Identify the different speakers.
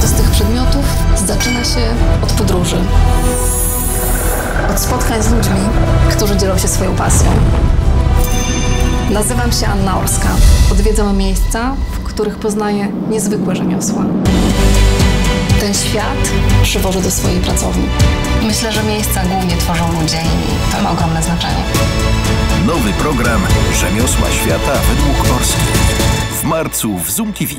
Speaker 1: każdy z tych przedmiotów zaczyna się od podróży. Od spotkań z ludźmi, którzy dzielą się swoją pasją. Nazywam się Anna Orska. Odwiedzam miejsca, w których poznaję niezwykłe rzemiosła. Ten świat przywożę do swojej pracowni. Myślę, że miejsca głównie tworzą ludzie i to ma ogromne znaczenie.
Speaker 2: Nowy program Rzemiosła Świata według Orski. W marcu w Zoom TV.